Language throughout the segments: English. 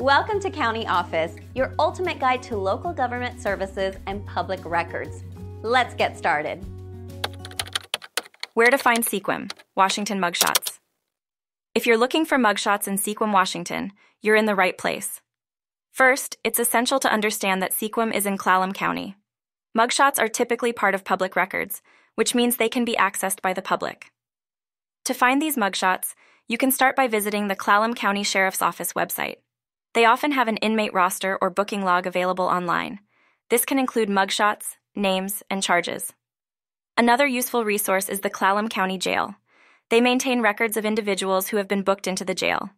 Welcome to County Office, your ultimate guide to local government services and public records. Let's get started. Where to find Sequim, Washington mugshots. If you're looking for mugshots in Sequim, Washington, you're in the right place. First, it's essential to understand that Sequim is in Clallam County. Mugshots are typically part of public records, which means they can be accessed by the public. To find these mugshots, you can start by visiting the Clallam County Sheriff's Office website. They often have an inmate roster or booking log available online. This can include mugshots, names, and charges. Another useful resource is the Clallam County Jail. They maintain records of individuals who have been booked into the jail.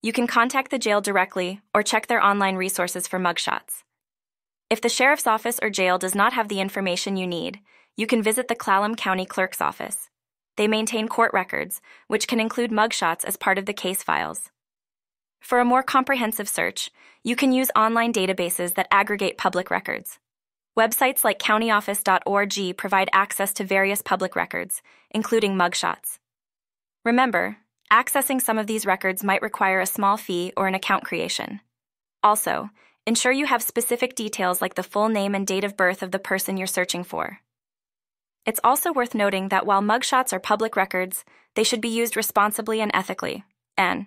You can contact the jail directly or check their online resources for mugshots. If the sheriff's office or jail does not have the information you need, you can visit the Clallam County Clerk's office. They maintain court records, which can include mugshots as part of the case files. For a more comprehensive search, you can use online databases that aggregate public records. Websites like countyoffice.org provide access to various public records, including mugshots. Remember, accessing some of these records might require a small fee or an account creation. Also, ensure you have specific details like the full name and date of birth of the person you're searching for. It's also worth noting that while mugshots are public records, they should be used responsibly and ethically. And